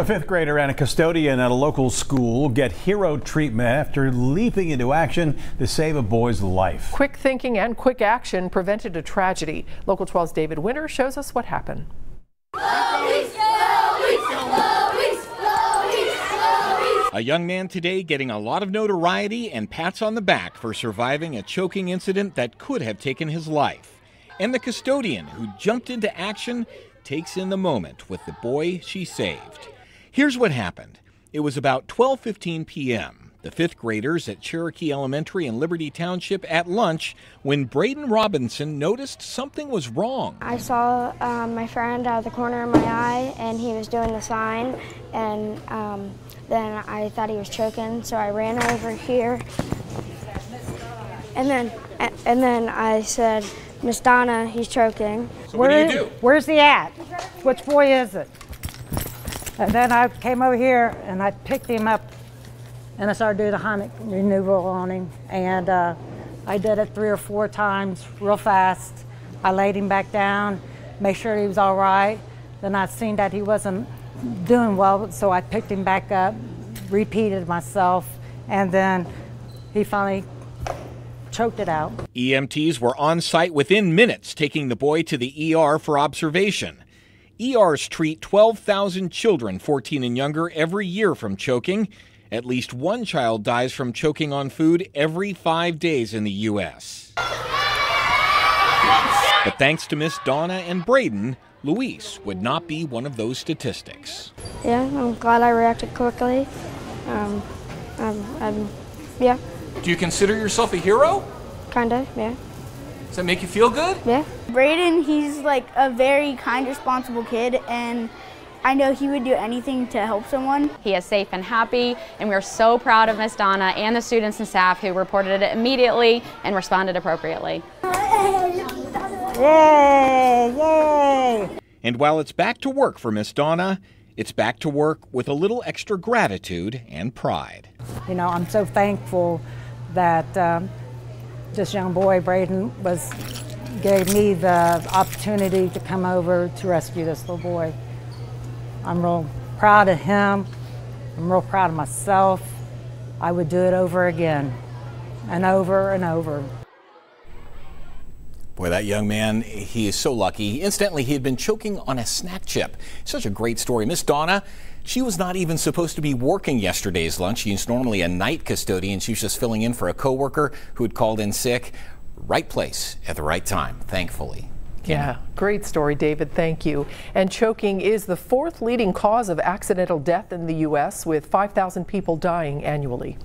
A fifth grader and a custodian at a local school get hero treatment after leaping into action to save a boy's life. Quick thinking and quick action prevented a tragedy. Local 12's David Winter shows us what happened. A young man today getting a lot of notoriety and pats on the back for surviving a choking incident that could have taken his life. And the custodian who jumped into action takes in the moment with the boy she saved. Here's what happened. It was about 12:15 p.m. The 5th graders at Cherokee Elementary in Liberty Township at lunch when Brayden Robinson noticed something was wrong. I saw um, my friend out of the corner of my eye and he was doing the sign and um, then I thought he was choking so I ran over here and then and then I said Miss Donna, he's choking. So what do you do? Where's he at? Which boy is it? And then I came over here and I picked him up and I started doing the Heimlich removal on him. And uh, I did it three or four times real fast. I laid him back down, made sure he was all right. Then I seen that he wasn't doing well, so I picked him back up, repeated myself, and then he finally choked it out. EMTs were on site within minutes, taking the boy to the ER for observation. ERs treat 12,000 children 14 and younger every year from choking. At least one child dies from choking on food every five days in the U.S. But thanks to Miss Donna and Brayden, Luis would not be one of those statistics. Yeah, I'm glad I reacted quickly. Um, I'm, I'm, yeah. Do you consider yourself a hero? Kinda, yeah. Does that make you feel good? Yeah. Brayden, he's like a very kind, responsible kid, and I know he would do anything to help someone. He is safe and happy, and we're so proud of Miss Donna and the students and staff who reported it immediately and responded appropriately. Yay! Yay! And while it's back to work for Miss Donna, it's back to work with a little extra gratitude and pride. You know, I'm so thankful that um, this young boy, Brayden, was gave me the opportunity to come over to rescue this little boy. I'm real proud of him. I'm real proud of myself. I would do it over again and over and over. Boy, that young man, he is so lucky. Incidentally, he had been choking on a snack chip. Such a great story. Miss Donna, she was not even supposed to be working yesterday's lunch. She's normally a night custodian. She was just filling in for a coworker who had called in sick. Right place at the right time, thankfully. Yeah, great story, David. Thank you. And choking is the fourth leading cause of accidental death in the U.S., with 5,000 people dying annually.